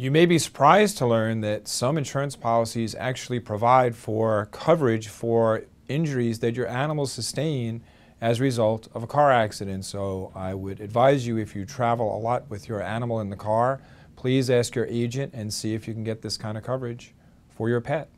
You may be surprised to learn that some insurance policies actually provide for coverage for injuries that your animals sustain as a result of a car accident. So I would advise you if you travel a lot with your animal in the car, please ask your agent and see if you can get this kind of coverage for your pet.